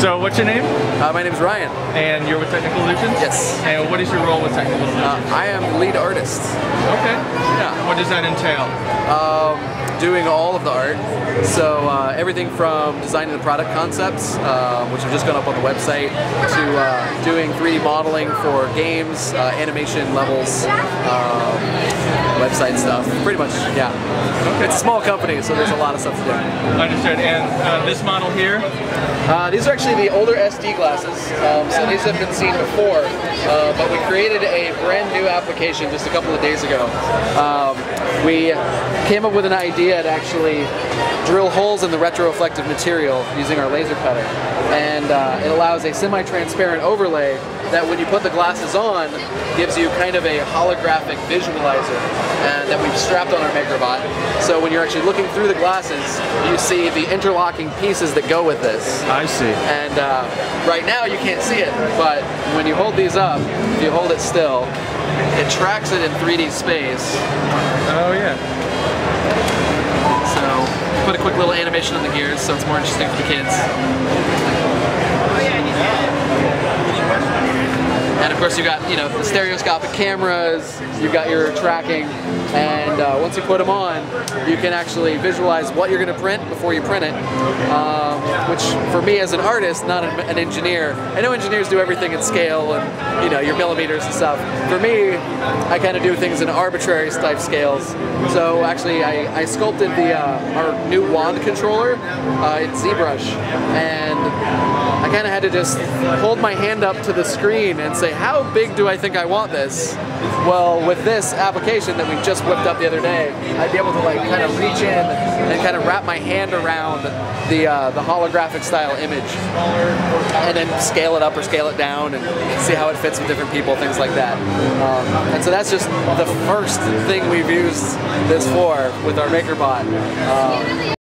So what's your name? Uh, my name is Ryan. And you're with Technical Illusions? Yes. And what is your role with Technical Illusions? Uh, I am the lead artist. Okay. Yeah. What does that entail? Um, doing all of the art. So uh, everything from designing the product concepts, uh, which have just gone up on the website, to uh, doing 3D modeling for games, uh, animation levels, um, website stuff. Pretty much, yeah. Okay. It's a small company, so there's a lot of stuff to do. Understood. And uh, this model here? Uh, these are actually the older SD glasses, um, so these have been seen before, uh, but we created a brand new application just a couple of days ago. Um, we came up with an idea to actually drill holes in the retroreflective material using our laser cutter, and uh, it allows a semi-transparent overlay that when you put the glasses on gives you kind of a holographic visualizer and that we've strapped on our MakerBot. So when you're actually looking through the glasses, you see the interlocking pieces that go with this. I see. And uh, right now you can't see it, but when you hold these up, if you hold it still, it tracks it in 3D space. Oh yeah. So put a quick little animation on the gears so it's more interesting for the kids. And of course you got, you know, the stereoscopic cameras, you've got your tracking, and uh, once you put them on, you can actually visualize what you're going to print before you print it, um, which for me as an artist, not an, engineer, I know engineers do everything in scale and, you know, your millimeters and stuff. For me, I kind of do things in arbitrary type scales. So actually I, I sculpted the uh, our new wand controller uh, in ZBrush, and I kind of had to just hold my hand up to the screen and say, how big do I think I want this? Well, with this application that we just whipped up the other day, I'd be able to like kind of reach in and kind of wrap my hand around the uh, the holographic style image, and then scale it up or scale it down and see how it fits with different people, things like that. Um, and so that's just the first thing we've used this for with our MakerBot. Um,